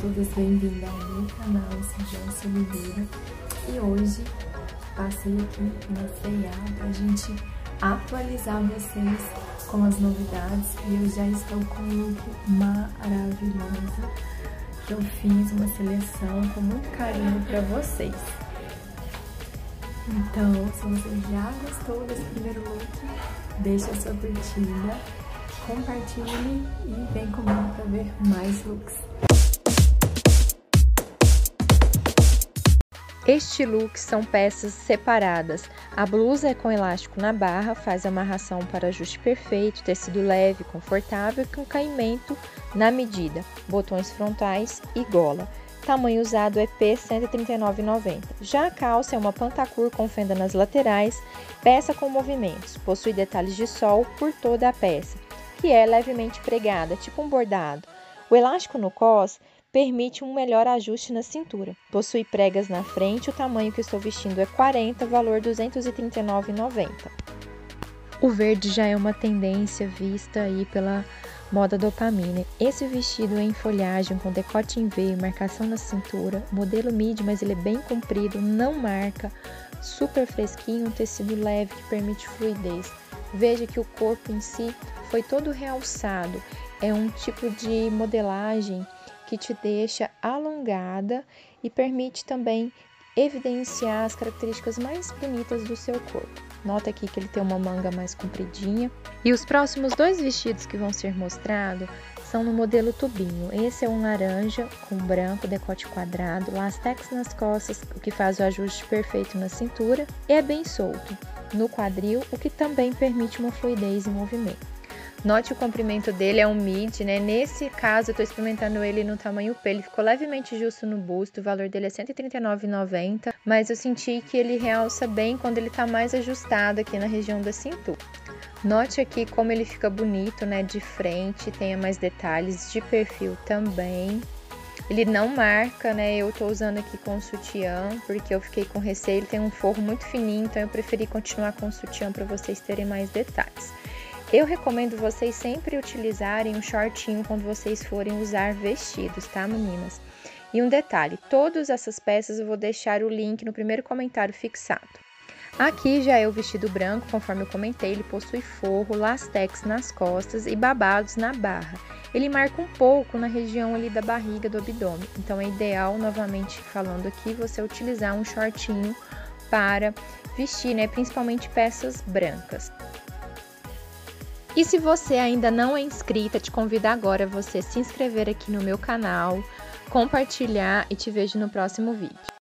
todas bem-vindas ao meu canal, eu sou Joyce Oliveira e hoje passei aqui na C&A pra gente atualizar vocês com as novidades e eu já estou com um look maravilhoso que eu fiz uma seleção com muito carinho pra vocês. Então, se você já gostou desse primeiro look, deixa a sua curtida, compartilhe e vem comigo para ver mais looks. Este look são peças separadas. A blusa é com elástico na barra, faz amarração para ajuste perfeito, tecido leve, confortável com caimento na medida, botões frontais e gola. Tamanho usado é P 139,90. Já a calça é uma pantacur com fenda nas laterais, peça com movimentos, possui detalhes de sol por toda a peça, que é levemente pregada, tipo um bordado. O elástico no cos permite um melhor ajuste na cintura. Possui pregas na frente, o tamanho que estou vestindo é 40, valor R$ 239,90. O verde já é uma tendência vista aí pela moda dopamina. Esse vestido é em folhagem com decote em V, marcação na cintura, modelo midi, mas ele é bem comprido, não marca, super fresquinho, um tecido leve que permite fluidez. Veja que o corpo em si foi todo realçado. É um tipo de modelagem que te deixa alongada e permite também evidenciar as características mais bonitas do seu corpo. Nota aqui que ele tem uma manga mais compridinha. E os próximos dois vestidos que vão ser mostrados são no modelo tubinho. Esse é um laranja com branco, decote quadrado, lastex nas costas, o que faz o ajuste perfeito na cintura, e é bem solto no quadril, o que também permite uma fluidez em movimento. Note o comprimento dele, é um mid, né? Nesse caso, eu tô experimentando ele no tamanho P. Ele ficou levemente justo no busto, o valor dele é R$ 139,90. Mas eu senti que ele realça bem quando ele tá mais ajustado aqui na região da cintura. Note aqui como ele fica bonito, né? De frente, tenha mais detalhes, de perfil também. Ele não marca, né? Eu tô usando aqui com sutiã, porque eu fiquei com receio. Ele tem um forro muito fininho, então eu preferi continuar com sutiã para vocês terem mais detalhes. Eu recomendo vocês sempre utilizarem um shortinho quando vocês forem usar vestidos, tá, meninas? E um detalhe, todas essas peças eu vou deixar o link no primeiro comentário fixado. Aqui já é o vestido branco, conforme eu comentei, ele possui forro, lastex nas costas e babados na barra. Ele marca um pouco na região ali da barriga, do abdômen, então é ideal, novamente falando aqui, você utilizar um shortinho para vestir, né, principalmente peças brancas. E se você ainda não é inscrita, te convido agora a você se inscrever aqui no meu canal, compartilhar e te vejo no próximo vídeo.